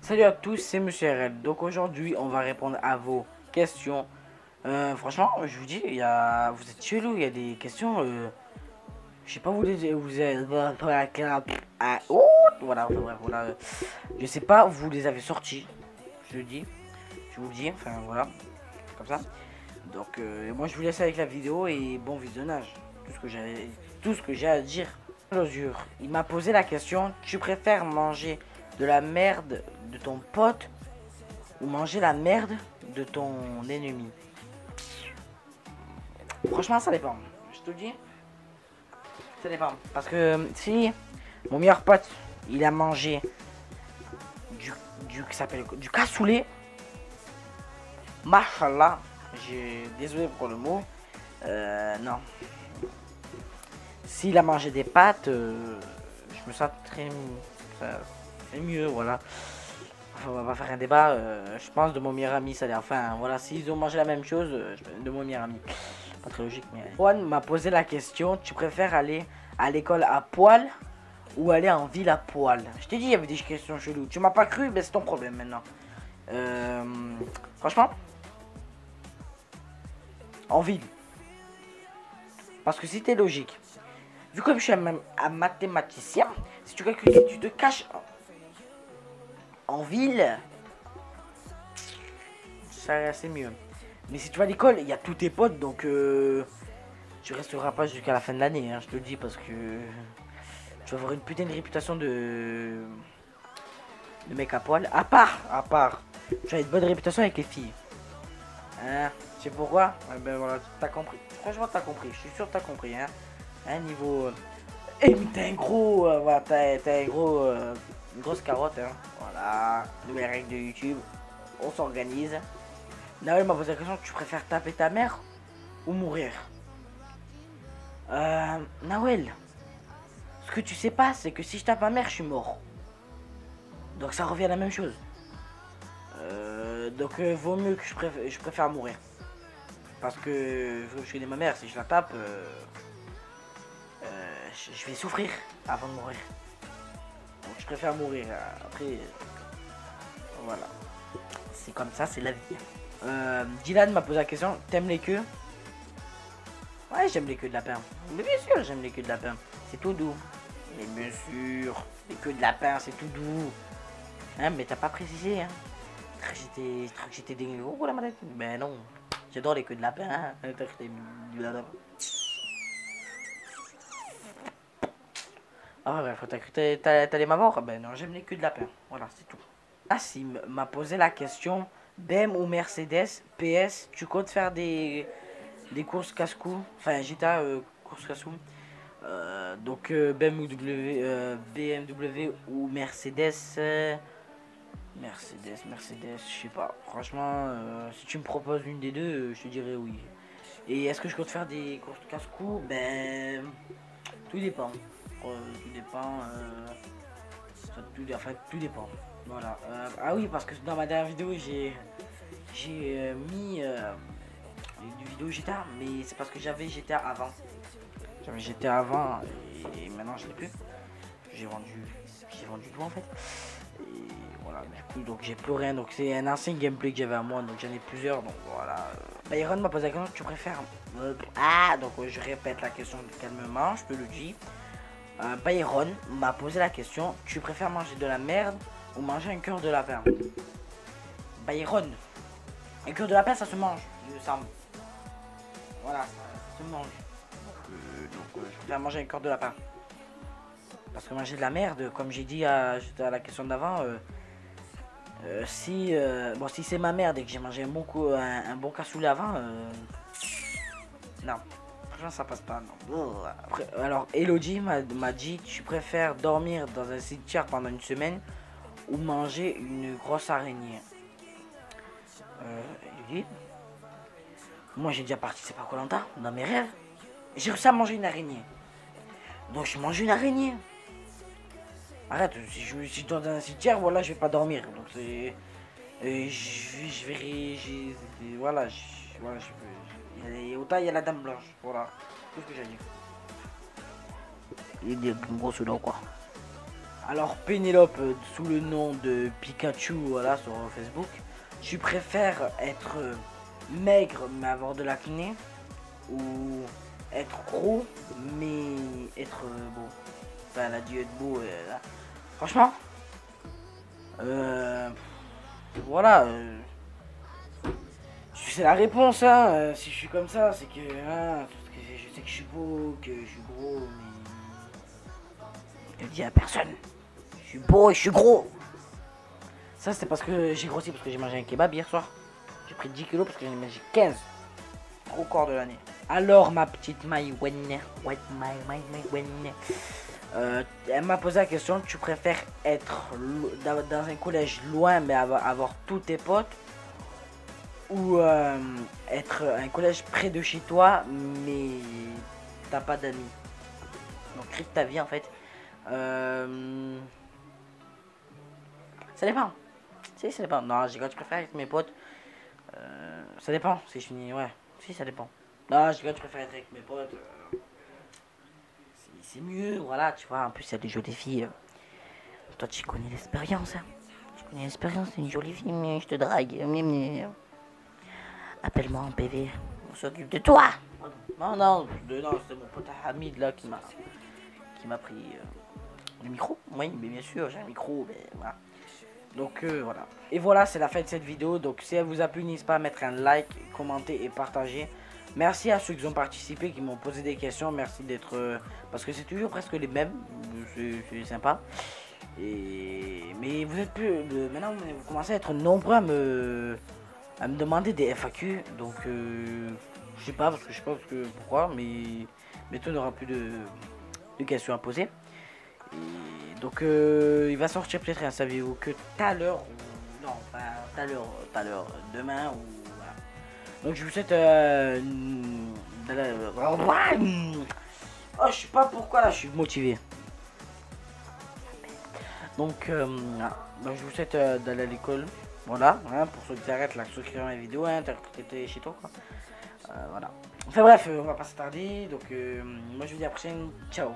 Salut à tous, c'est Monsieur RL. Donc aujourd'hui, on va répondre à vos questions. Euh, franchement, je vous dis, y a... vous êtes chelou, il y a des questions. Euh... Je sais pas, vous les vous oh, voilà, voilà. Je sais pas, vous les avez sortis. Je dis. Je vous le dis, enfin voilà. Comme ça. Donc euh, moi je vous laisse avec la vidéo et bon visionnage. Tout ce que j'ai tout ce que j'ai à dire. Il m'a posé la question, tu préfères manger de la merde de ton pote ou manger la merde de ton ennemi? Franchement ça dépend. Je te dis. Ça dépend. Parce que si mon meilleur pote il a mangé du, du, s'appelle du cassoulet, machallah, j'ai désolé pour le mot. Euh, non. S'il a mangé des pâtes, euh, je me sens très, mieux, voilà. on va faire un débat. Euh, je pense de mon meilleur ami, ça Enfin, voilà, s'ils ont mangé la même chose, de mon meilleur ami. Pas très logique, mais. Juan m'a posé la question tu préfères aller à l'école à poil ou aller en ville à poil? Je t'ai dit, il y avait des questions cheloues. Tu m'as pas cru, mais c'est ton problème maintenant. franchement, en ville. Parce que si t'es logique, vu que je suis un, mathématicien, si tu calcules, si tu te caches en, ville, ça assez mieux. Mais si tu vas à l'école, il y a tous tes potes, donc euh, tu resteras pas jusqu'à la fin de l'année, hein, je te le dis, parce que tu vas avoir une putain de réputation de, de mec à poil. À part, à part, tu as une bonne réputation avec les filles. Hein c'est pourquoi? Eh Ben voilà, t'as compris. Franchement, t'as compris. Je suis sûr que t'as compris. Hein, un niveau. Eh, mais t'as un gros. Euh, voilà, t'as un gros. Euh, une grosse carotte. Hein. Voilà. Nouvelle règle de YouTube. On s'organise. Nawel m'a posé la question tu préfères taper ta mère ou mourir? Euh. Nawel. Ce que tu sais pas, c'est que si je tape ma mère, je suis mort. Donc ça revient à la même chose. Euh, donc euh, vaut mieux que je préfère, je préfère mourir. Parce que je connais ma mère, si je la tape, euh, je vais souffrir avant de mourir. Donc je préfère mourir. Après, voilà. C'est comme ça, c'est la vie. Dylan m'a posé la question, t'aimes les queues? Ouais, j'aime les queues de lapin. Mais bien sûr, j'aime les queues de lapin. C'est tout doux. Mais bien sûr, les queues de lapin, c'est tout doux. Hein, mais t'as pas précisé, hein j'étais j'étais dingue oh la malade mais non j'adore les queues de lapin hein. ah ouais t'as cru t'allais m'avoir ben non j'aime les queues de lapin. Voilà c'est tout. Ah si m'a posé la question BM ou Mercedes? PS tu comptes faire des des courses casse-cou? Enfin GTA euh, courses casse-cou. Euh, donc euh, BMW, euh, BMW ou Mercedes? Mercedes, Mercedes, je sais pas. Franchement, si tu me proposes une des deux, je te dirais oui. Et est-ce que je compte faire des courses casse-cou? Ben, tout dépend. Euh, tout dépend. tout, enfin, tout dépend. Voilà. ah oui, parce que dans ma dernière vidéo, j'ai j'ai mis une vidéo GTA, mais c'est parce que j'avais GTA avant. J'avais GTA avant et, maintenant je l'ai plus. J'ai vendu, j'ai vendu tout en fait voilà, donc j'ai plus rien. Donc c'est un ancien gameplay que j'avais à moi, donc j'en ai plusieurs. Donc voilà. Byron m'a posé la question, tu préfères euh, Ah, donc je répète la question calmement, je te le dis. Euh, Byron m'a posé la question, tu préfères manger de la merde ou manger un cœur de lapin? Byron, un cœur de lapin ça se mange, il me semble. Voilà, ça, se mange. Donc, euh, je préfère manger un cœur de lapin. Parce que manger de la merde, comme j'ai dit à, à, la question d'avant, euh, si euh, bon si c'est ma mère et que j'ai mangé un bon coup, un, bon cassoulet avant, euh, non, ça passe pas. Alors Elodie m'a dit tu préfères dormir dans un cimetière pendant une semaine ou manger une grosse araignée? Elodie, moi j'ai déjà participé à Colanta dans mes rêves. J'ai réussi à manger une araignée. Donc je mange une araignée. Arrête, si je suis dans un cimetière, voilà, je vais pas dormir. Donc c'est. Je, je verrai. Voilà, je, voilà, je, autant il y a la dame blanche. Voilà, tout ce que j'ai dit. des gros sous quoi. Alors Pénélope, euh, sous le nom de Pikachu, voilà, sur Facebook, tu préfères être euh, maigre mais avoir de l'acné ou être gros mais être beau? Enfin, elle a dû être beau. là. Franchement, euh, voilà. Euh, c'est la réponse, hein. Euh, si je suis comme ça, c'est que, hein, je sais que je suis beau, que je suis gros, mais. Je dis à personne. Je suis beau et je suis gros. Ça, c'est parce que j'ai grossi parce que j'ai mangé un kebab hier soir. J'ai pris 10 kilos parce que j'ai mangé 15. Gros corps de l'année. Alors, ma petite Maïwen, euh, elle m'a posé la question, tu préfères être dans un collège loin mais avoir, tous tes potes ou euh, être un collège près de chez toi mais t'as pas d'amis Donc crie ta vie en fait. Euh, ça dépend. Si ça dépend. Non, j'ai je préfère être avec mes potes. ça dépend si je finis. Ouais. Si ça dépend. Non, j'ai je préfère être avec mes potes c'est mieux, voilà, tu vois. En plus, il y a des jolies filles. Toi, tu connais l'expérience, hein. Tu connais l'expérience, c'est une jolie fille, mais je te drague. Appelle-moi en PV, on s'occupe de toi. Non, non, c'est mon pote Hamid là qui m'a qui m'a pris euh, le micro. Oui, mais bien sûr, j'ai un micro, mais voilà. Donc euh, voilà. Et voilà, c'est la fin de cette vidéo. Donc si elle vous a plu, n'hésitez pas à mettre un like, commenter et partager. Merci à ceux qui ont participé, qui m'ont posé des questions. Merci d'être... Euh, parce que c'est toujours presque les mêmes. C'est sympa. Et, mais vous êtes plus... Maintenant, vous commencez à être nombreux à me, à me demander des FAQ. Donc, euh, je sais pas, parce que je sais pas que, pourquoi. Mais bientôt, on n'aura plus de, questions à poser. donc, il va sortir peut-être, hein, saviez-vous, que tout à l'heure... Non, pas tout à l'heure, tout à l'heure, demain ou donc je vous souhaite euh, Oh je sais pas pourquoi là je suis motivé. Donc, euh, je vous souhaite euh, d'aller à l'école. Voilà, hein, pour ceux qui arrêtent là, ceux qui regardent les vidéos, hein, t'es chez toi quoi. Euh, voilà. Enfin bref, on va pas s'attarder. Donc moi je vous dis à la prochaine. Ciao